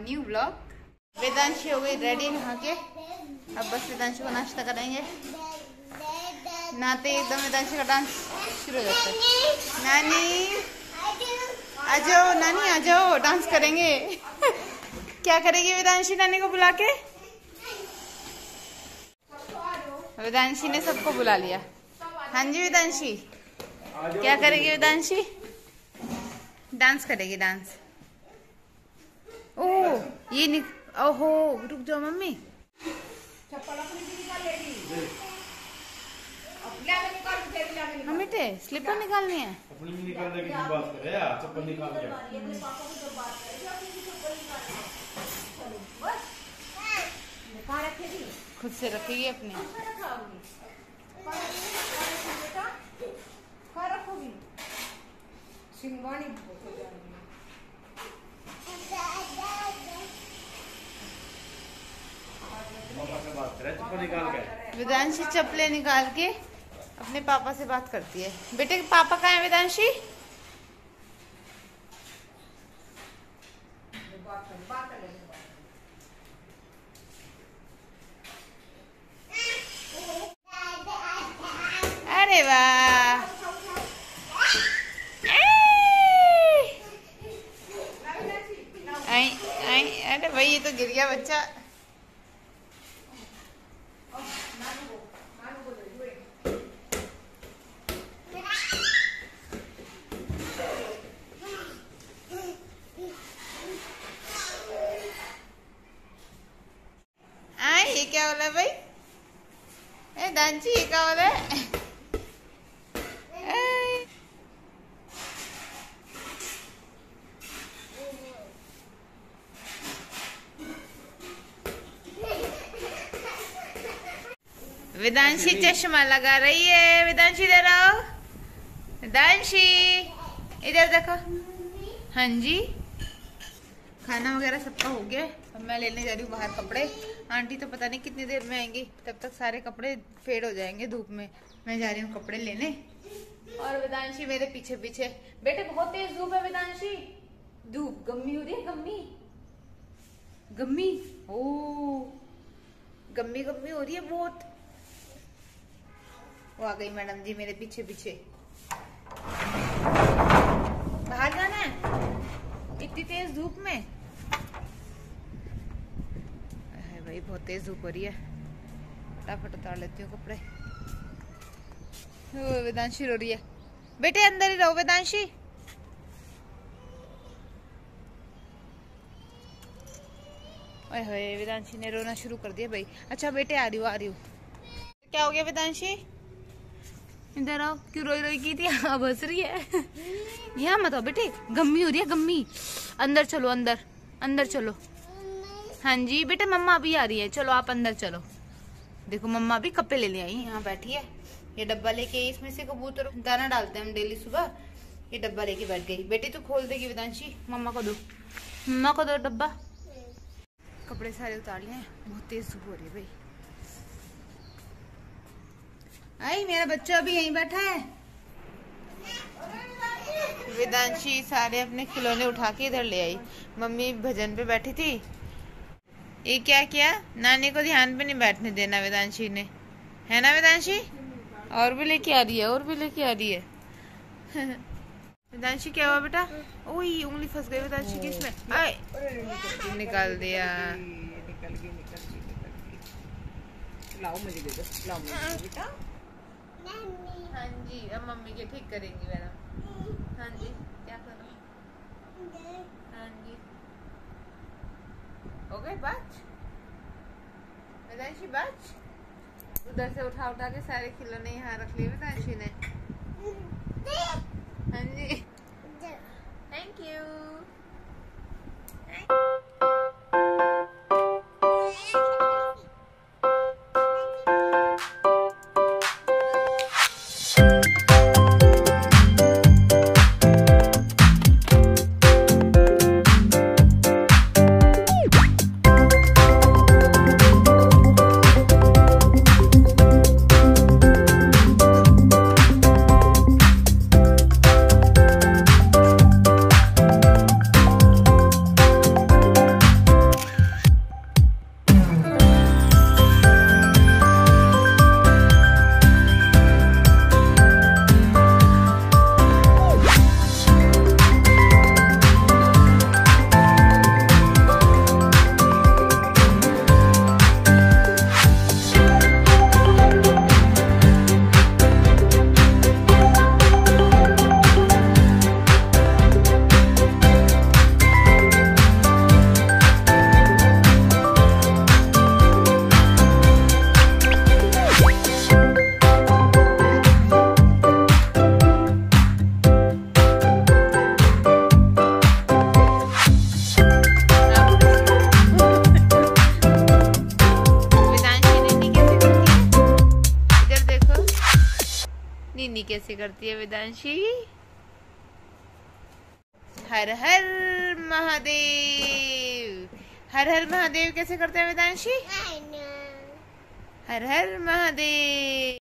New blog Vedanshi हो गई ready नहा के। अब बस वेदांशी को नाश्ता करेंगे। नहाते एकदम वेदांशी का डांस शुरू हो जाता है। नानी आ जाओ नानी आ जाओ डांस करेंगे। क्या करेगी वेदांशी नानी को बुला के? वेदांशी ने सबको बुला लिया। हाँ जी वेदांशी। क्या करेगी वेदांशी? डांस करेगी डांस ओह ये निक ओहो रुक जाओ मम्मी। बेटे स्लीपर निकालनी है? अपनी भी निकालने की बात करे यार चप्पल निकाल के खुद से रखेगी? अपने पापा से बात करे चप्पल निकाल के वेदांशी चप्पलें निकाल के अपने पापा से बात करती है। बेटे, पापा कहाँ है वेदांशी अरे वाह। अरे भाई, ये तो गिर गया बच्चा आई ये क्या बोला भाई ए दांची ये क्या बोला आई। वेदांशी चश्मा लगा रही है वेदांशी इधर आओ वेदांशी इधर देखो हाँ जी खाना वगैरह सबका हो गया अब मैं लेने जा रही हूँ बाहर कपड़े। आंटी तो पता नहीं कितनी देर में आएँगी। तब तक सारे कपड़े फेड हो जाएँगे धूप में। मैं जा रही हूँ कपड़े लेने। और वेदांशी मेरे पीछे पीछे। बेटे बहुत तेज धूप है वेदांशी। धूप गम्मी हो रही है गम्मी। गम्मी? ओ गम्मी गम्मी हो रही है बहुत। वो आ गई मैडम जी मेरे पीछे पीछे। बाहर जाना है? इतनी तेज धूप में? भाई, बहुत तेज धूप हो रही है। फटाफट उतार लेती हूँ कपड़े। वेदांशी रो रही है। बेटे, अंदर ही रहो वेदांशी। वेदांशी ने रोना शुरू कर दिया भाई। अच्छा बेटे, आ रही हूँ, आ रही हूँ। क्या हो गया वेदांशी? इधर आओ, क्यों रोई रोई की थी? अब हंस रही है। यहाँ मत आओ बेटे, गम्मी हो रही है, गम्मी। अंदर चलो, अंदर अंदर चलो। हाँ जी, बेटे मम्मा अभी आ रही है। चलो, आप अंदर चलो। देखो, मम्मा अभी कपड़े ले ले आई, यहाँ बैठी है। ये डब्बा लेके इसमें से कबूतर, दाना डालते हैं हम डेली सुबह। ये डब्बा लेके बैठ गई। बेटी तो खोल देगी वेदांशी। मम्मा को दो। मम्मा को दो डब्बा। कपड़े सारे उतार लिए बहुत तेज धूप हो रही है भाई। आई मेरा बच्चा अभी यहीं बैठा है। वेदांशी सारे अपने खिलौने उठा के इधर ले आई। मम्मी भजन पे बैठी थी। ये क्या किया? नानी को ध्यान पे नहीं बैठने देना वेदांशी ने। है ना वेदांशी? और भी लेके आ रही है और भी लेके आ रही है। वेदांशी क्या हुआ बेटा? ओही उंगली फंस गई वेदांशी की इसमें। आए। निकाल दिया। निकल गई निकल गई निकल गई। लाओ मुझे दे दो लाओ मुझे बेटा। अब मम्मी के ठीक करेंगी मैडम। हाँ जी क्या करो हाँ? जी। हो गए बाच वेदांशी बाच उधर से उठा उठा के सारे खिलौने यहाँ रख लिए वेदांशी ने। हाँ जी। थैंक यू करती है वेदांशी। हर हर महादेव। हर हर महादेव कैसे करते हैं वेदांशी? हर हर महादेव।